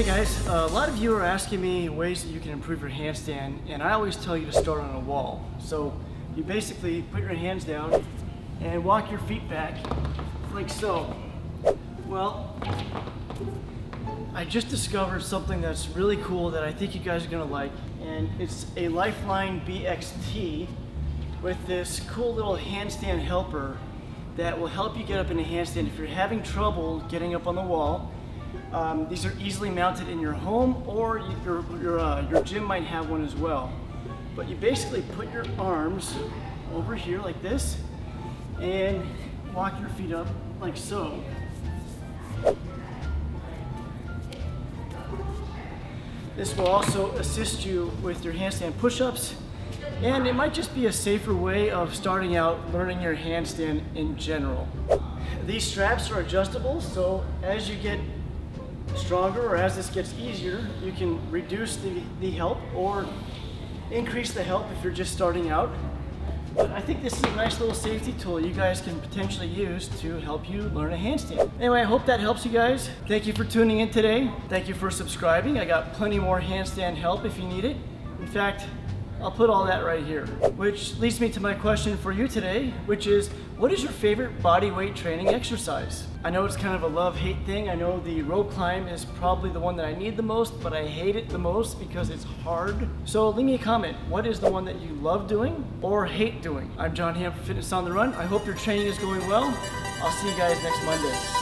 guys, uh, a lot of you are asking me ways that you can improve your handstand, and I always tell you to start on a wall. So you basically put your hands down and walk your feet back like so. Well, I just discovered something that's really cool that I think you guys are gonna like, and it's a Lifeline BXT with this cool little handstand helper that will help you get up in a handstand if you're having trouble getting up on the wall. Um, these are easily mounted in your home or your, your, uh, your gym might have one as well. But you basically put your arms over here like this and walk your feet up like so. This will also assist you with your handstand push-ups and it might just be a safer way of starting out learning your handstand in general. These straps are adjustable so as you get stronger or as this gets easier, you can reduce the, the help or increase the help if you're just starting out. But I think this is a nice little safety tool you guys can potentially use to help you learn a handstand. Anyway, I hope that helps you guys. Thank you for tuning in today. Thank you for subscribing. I got plenty more handstand help if you need it. In fact, I'll put all that right here. Which leads me to my question for you today, which is, what is your favorite body weight training exercise? I know it's kind of a love-hate thing. I know the rope climb is probably the one that I need the most, but I hate it the most because it's hard. So leave me a comment. What is the one that you love doing or hate doing? I'm Jon Ham for Fitness on the Run. I hope your training is going well. I'll see you guys next Monday.